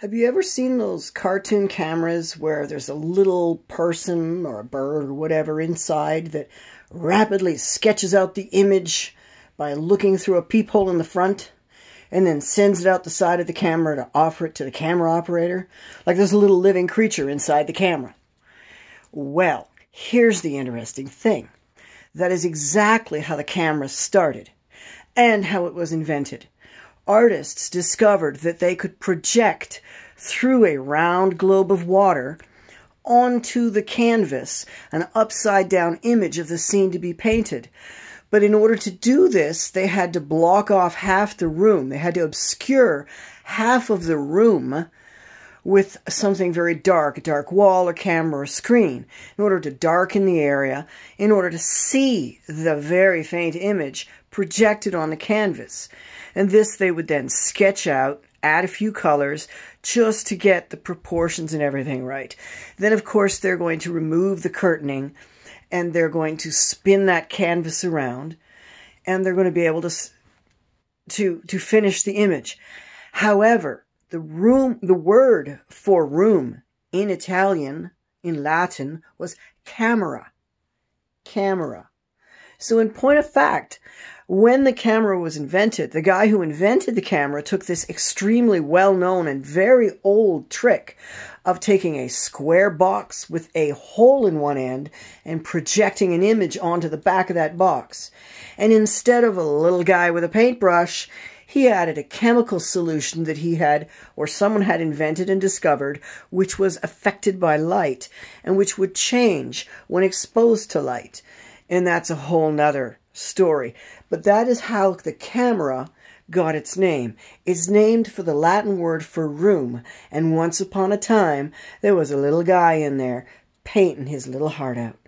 Have you ever seen those cartoon cameras where there's a little person or a bird or whatever inside that rapidly sketches out the image by looking through a peephole in the front and then sends it out the side of the camera to offer it to the camera operator? Like there's a little living creature inside the camera. Well, here's the interesting thing. That is exactly how the camera started and how it was invented artists discovered that they could project through a round globe of water onto the canvas an upside down image of the scene to be painted. But in order to do this, they had to block off half the room. They had to obscure half of the room with something very dark, a dark wall or camera or screen, in order to darken the area, in order to see the very faint image projected on the canvas. And this they would then sketch out, add a few colors, just to get the proportions and everything right. Then, of course, they're going to remove the curtaining and they're going to spin that canvas around and they're going to be able to to to finish the image. However, the room the word for room in Italian in Latin was camera. Camera. So in point of fact, when the camera was invented, the guy who invented the camera took this extremely well known and very old trick of taking a square box with a hole in one end and projecting an image onto the back of that box. And instead of a little guy with a paintbrush, he added a chemical solution that he had or someone had invented and discovered, which was affected by light and which would change when exposed to light. And that's a whole nother story. But that is how the camera got its name. It's named for the Latin word for room, and once upon a time there was a little guy in there painting his little heart out.